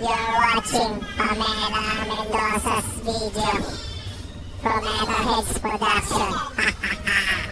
You're watching Pamela Mendoza's video from Megaheads Production.